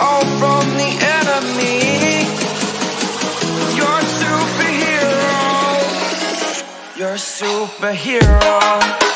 all from the enemy. You're a superhero. You're a superhero.